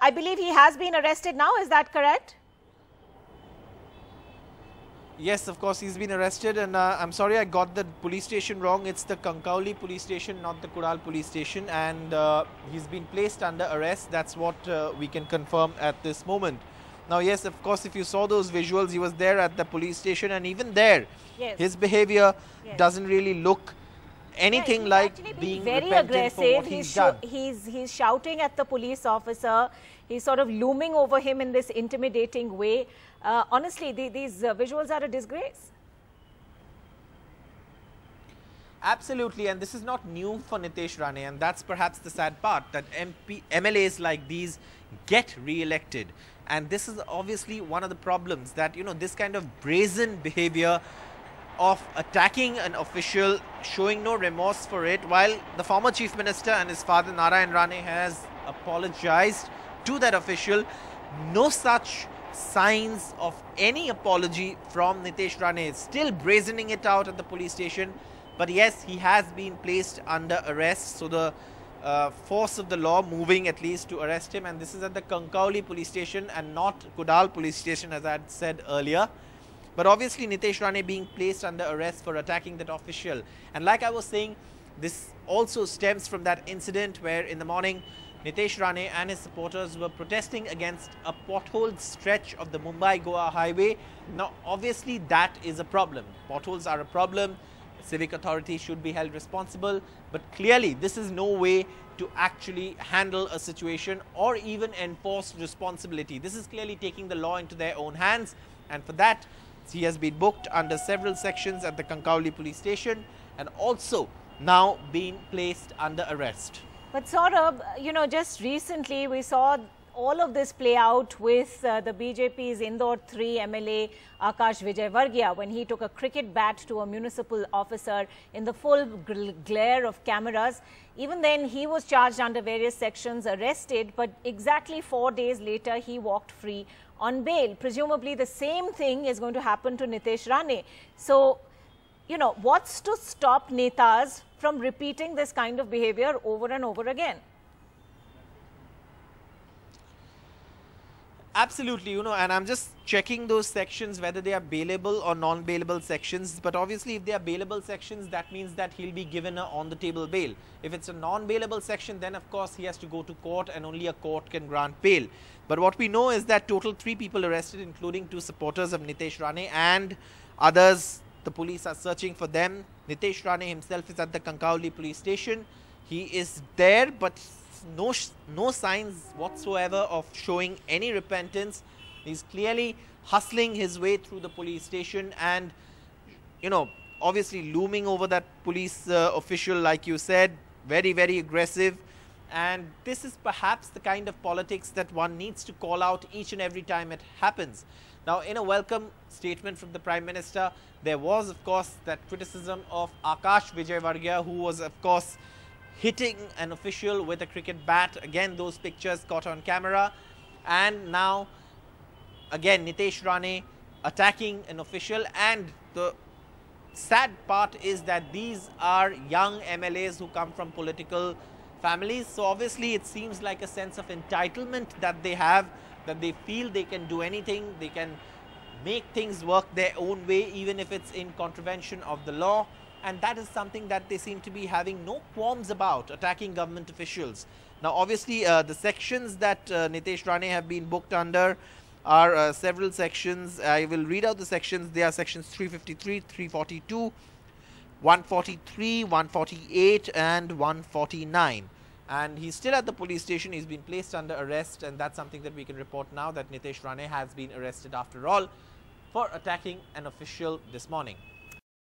I believe he has been arrested now, is that correct? Yes, of course, he's been arrested and uh, I'm sorry I got the police station wrong. It's the Kankauli police station, not the Kudal police station and uh, he's been placed under arrest. That's what uh, we can confirm at this moment. Now, yes, of course, if you saw those visuals, he was there at the police station and even there, yes. his behavior yes. doesn't really look anything yeah, like being very aggressive. he's, he's, done. he's, he's shouting at the police officer. He's sort of looming over him in this intimidating way. Uh, honestly, the, these uh, visuals are a disgrace. Absolutely, and this is not new for Nitesh Rane, and that's perhaps the sad part that MP, MLAs like these get re-elected. And this is obviously one of the problems that, you know, this kind of brazen behavior of attacking an official, showing no remorse for it, while the former chief minister and his father Narayan Rane has apologized to that official. No such signs of any apology from Nitesh Rane, is still brazening it out at the police station. But yes, he has been placed under arrest. So the uh, force of the law moving at least to arrest him. And this is at the Kankauli police station and not Kudal police station, as I had said earlier. But obviously, Nitesh Rane being placed under arrest for attacking that official. And like I was saying, this also stems from that incident where in the morning, Nitesh Rane and his supporters were protesting against a potholed stretch of the Mumbai-Goa highway. Now, obviously, that is a problem. Potholes are a problem. Civic authorities should be held responsible. But clearly, this is no way to actually handle a situation or even enforce responsibility. This is clearly taking the law into their own hands. And for that, he has been booked under several sections at the Kankauli police station and also now being placed under arrest. But of, you know, just recently we saw all of this play out with uh, the BJP's Indore 3 MLA Akash Vijayvargiya when he took a cricket bat to a municipal officer in the full glare of cameras. Even then, he was charged under various sections, arrested, but exactly four days later, he walked free on bail. Presumably, the same thing is going to happen to Nitesh Rane. So, you know, what's to stop Netas from repeating this kind of behavior over and over again? Absolutely, you know, and I'm just checking those sections whether they are bailable or non-bailable sections. But obviously, if they are bailable sections, that means that he'll be given a on-the-table bail. If it's a non-bailable section, then of course he has to go to court and only a court can grant bail. But what we know is that total three people arrested, including two supporters of Nitesh Rane and others. The police are searching for them. Nitesh Rane himself is at the Kankauli police station. He is there, but no, no signs whatsoever of showing any repentance. He's clearly hustling his way through the police station and, you know, obviously looming over that police uh, official, like you said, very, very aggressive. And this is perhaps the kind of politics that one needs to call out each and every time it happens. Now, in a welcome statement from the Prime Minister, there was, of course, that criticism of Akash Vijayvargiya, who was, of course, hitting an official with a cricket bat. Again, those pictures caught on camera. And now, again, Nitesh Rane attacking an official. And the sad part is that these are young MLAs who come from political families. So obviously, it seems like a sense of entitlement that they have, that they feel they can do anything, they can make things work their own way, even if it's in contravention of the law and that is something that they seem to be having no qualms about attacking government officials. Now, obviously, uh, the sections that uh, Nitesh Rane have been booked under are uh, several sections. I will read out the sections. They are sections 353, 342, 143, 148, and 149. And he's still at the police station. He's been placed under arrest, and that's something that we can report now that Nitesh Rane has been arrested after all for attacking an official this morning.